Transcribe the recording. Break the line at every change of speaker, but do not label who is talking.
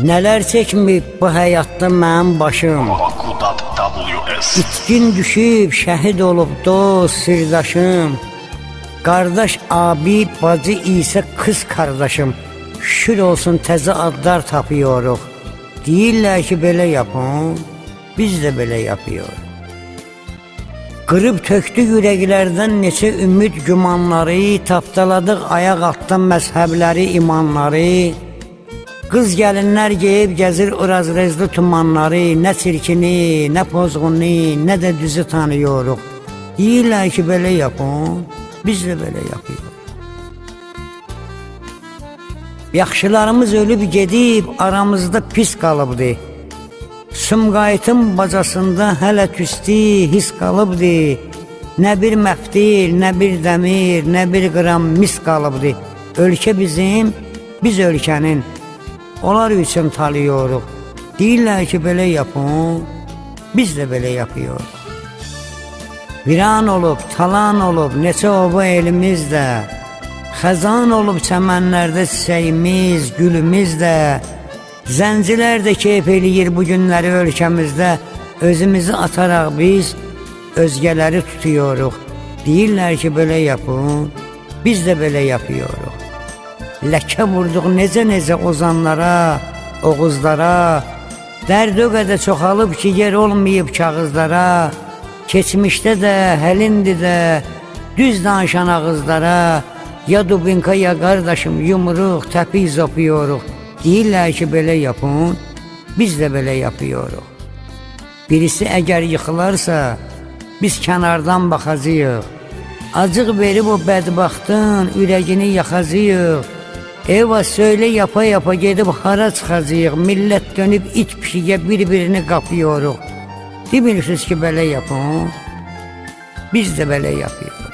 Nələr çəkmib bu həyatda mənim başım. İtkin düşüb şəhid olub dost sirdaşım. Qardaş abi, bacı isə qız qardaşım. Şükür olsun təzə adlar tapıyoruq. Deyirlər ki, belə yapın. Biz də belə yapıyoruz. Qırıb tökdü ürəklərdən neçə ümid gümanları, tapdaladıq ayaq altdan məzhəbləri, imanları. Qız gəlinlər geyib gəzir Urazrezli tumanları, nə çirkini, nə pozğunu, nə də düzü tanıyırıq. Deyirlər ki, belə yapın, biz də belə yapıyoruz. Yaxşılarımız ölüb gedib, aramızda pis qalıbdı. Sumqayıtın bacasında hələ tüstü his qalıbdı. Nə bir məftil, nə bir dəmir, nə bir qram mis qalıbdı. Ölkə bizim, biz ölkənin. Onlar üçün talıyırıq. Deyirlər ki, belə yapın, biz də belə yapıyoruz. Viran olub, talan olub, neçə ova elimizdə. Xəzan olub çəmənlərdə çiçəyimiz, gülümüz də. Zəncilər də keyf eləyir bu günləri ölkəmizdə. Özümüzü ataraq biz özgələri tutuyoruq. Deyirlər ki, belə yapın, biz də belə yapıyoruq. Ləkə vurduq necə-necə ozanlara, oğuzlara. Dərd o qədər çoxalıb ki, yer olmayıb kağızlara. Keçmişdə də, həlindi də, düz danışan ağızlara. Ya dubinka ya qardaşım yumruq, təpiz zopuyuruq. Deyirlər ki, belə yapın, biz də belə yapıyoruq. Birisi əgər yıxılarsa, biz kənardan baxacağıq. Acıq verib o bədbaxtın ürəyini yaxacağıq. Eva söylə yapa-yapa gedib hara çıxacağıq. Millət dönüb it pişiyə bir-birini qapıyoruq. Demirsiniz ki, belə yapın. Biz də belə yapıyoruz.